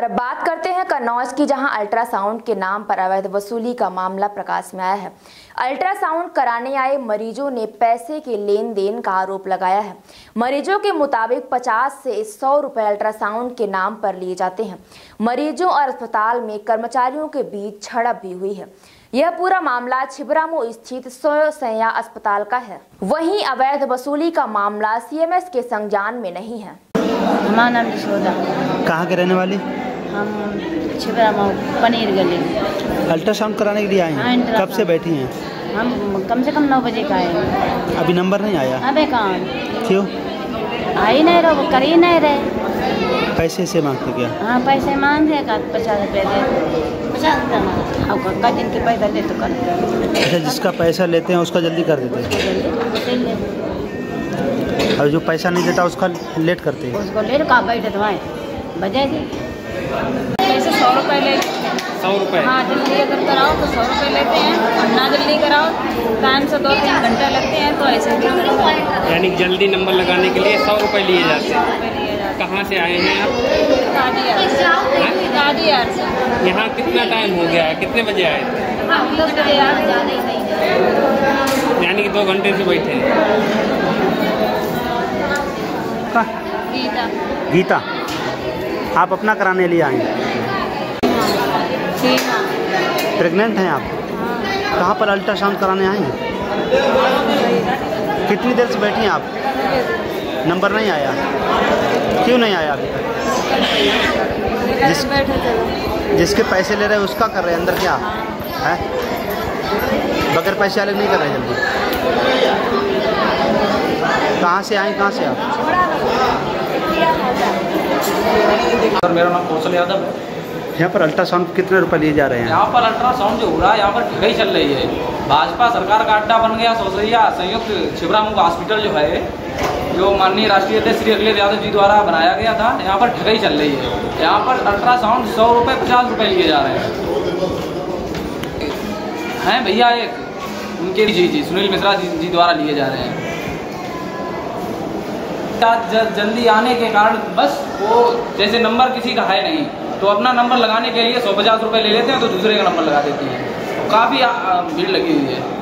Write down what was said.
और अब बात करते हैं कन्नौज की जहाँ अल्ट्रासाउंड के नाम पर अवैध वसूली का मामला प्रकाश में आया है। अल्ट्रासाउंड कराने आए मरीजों ने पैसे के लेन देन का आरोप लगाया है। मरीजों के मुताबिक 50 से 100 रुपए अल्ट्रासाउंड के नाम पर लिए जाते हैं। मरीजों और अस्पताल में कर्मचारियों के बीच झड़प भी हुई है। यह पूरा मामला छिबरामो स्थित सैया अस्पताल का है। वहीं अवैध वसूली का मामला सीएमएस के संज्ञान में नहीं है। हमारा नाम यशोदा। कहाँ के रहने वाली? हम छिपरा मऊ पनीर गली। अल्ट्रासाउंड कराने के लिए आए हाँ, हैं कब से बैठी हैं? हम कम से कम नौ बजे का आए अभी नंबर नहीं आया? अबे कहाँ? क्यों? आ ही नहीं रहो वो कर ही नहीं रहे। पैसे से मांगते क्या? हाँ पैसे मांगे का पचास रुपये दे। पचास रुपये का दिन के पैसा दे तो कर। अच्छा जिसका पैसा लेते हैं उसका जल्दी कर देते हैं? और जो पैसा नहीं देता उसका लेट करते हैं? उसको ले का बैठे तो आए बजे पैसे सौ रुपये ले सौ रुपये हाँ जल्दी अगर कराओ तो सौ रुपये लेते हैं और ना जल्दी कराओ टाइम से दो तीन घंटे लगते हैं तो ऐसे भी यानी जल्दी नंबर लगाने के लिए सौ रुपये लिए जाते हैं। कहाँ से आए हैं आप? हैं गाड़ी गाड़ी यार से यहाँ कितना टाइम हो गया है? कितने बजे आए? थे दस बजे यार ही यानी कि दो घंटे से बैठे हैं। गीता। गीता। आप अपना कराने लिए आए हैं? प्रेग्नेंट हैं। आप? कहाँ पर अल्ट्रासाउंड कराने आए हैं? कितनी देर से बैठी हैं आप? नंबर नहीं आया। क्यों नहीं आया अभी तक? जिस जिसके पैसे ले रहे हैं उसका कर रहे हैं अंदर क्या? है। बगैर पैसे वाले नहीं कर रहे जल्दी। कहाँ से आए कहाँ से आप? सर मेरा नाम कौशल यादव है। यहाँ पर अल्ट्रासाउंड कितने रुपए लिए जा रहे हैं? यहाँ पर अल्ट्रासाउंड जो हो रहा है यहाँ पर ठगाई चल रही है। भाजपा सरकार का अड्डा बन गया सोचरिया संयुक्त छिबरामुख हॉस्पिटल जो है जो माननीय राष्ट्रीय अध्यक्ष श्री अखिलेश यादव जी द्वारा बनाया गया था यहाँ पर ठगाई चल रही है। यहाँ पर अल्ट्रासाउंड सौ रुपये पचास रुपये लिए जा रहे हैं। हैं भैया एक उनके जी जी सुनील मिश्रा जी, जी द्वारा लिए जा रहे हैं। ज- जल्दी आने के कारण बस वो जैसे नंबर किसी का है नहीं तो अपना नंबर लगाने के लिए सौ पचास रुपये ले लेते हैं तो दूसरे का नंबर लगा देते हैं। काफ़ी भीड़ लगी हुई है।